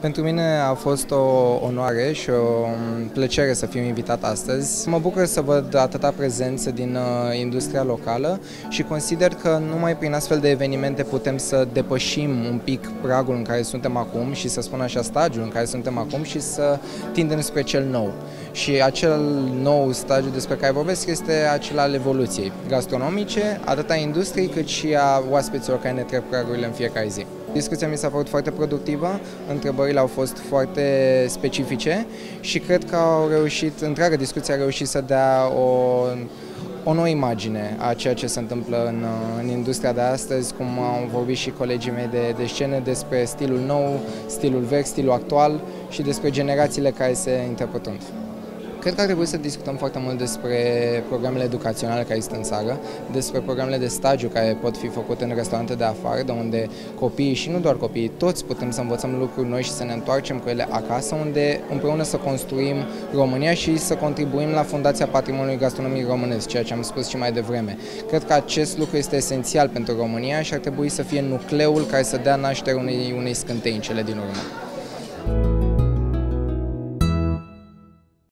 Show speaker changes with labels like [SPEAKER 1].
[SPEAKER 1] Pentru mine a fost o onoare și o plăcere să fiu invitat astăzi. Mă bucur să văd atâta prezență din uh, industria locală și consider că numai prin astfel de evenimente putem să depășim un pic pragul în care suntem acum și să spun așa stagiul în care suntem acum și să tindem spre cel nou. Și acel nou stagiu despre care vorbesc este acela al evoluției gastronomice, atât a industriei cât și a oaspeților care ne trec pragurile în fiecare zi. Discuția mi s-a părut foarte productivă, întrebările au fost foarte specifice și cred că au reușit, întreaga discuție a reușit să dea o, o nouă imagine a ceea ce se întâmplă în, în industria de astăzi, cum au vorbit și colegii mei de, de scene despre stilul nou, stilul vechi, stilul actual și despre generațiile care se interpretând. Cred că ar trebui să discutăm foarte mult despre programele educaționale care există în țară, despre programele de stagiu care pot fi făcute în restaurante de afară, de unde copiii și nu doar copiii, toți putem să învățăm lucruri noi și să ne întoarcem cu ele acasă, unde împreună să construim România și să contribuim la Fundația Patrimoniului Gastronomiei Românesc, ceea ce am spus și mai devreme. Cred că acest lucru este esențial pentru România și ar trebui să fie nucleul care să dea naștere unei, unei scântei în cele din urmă.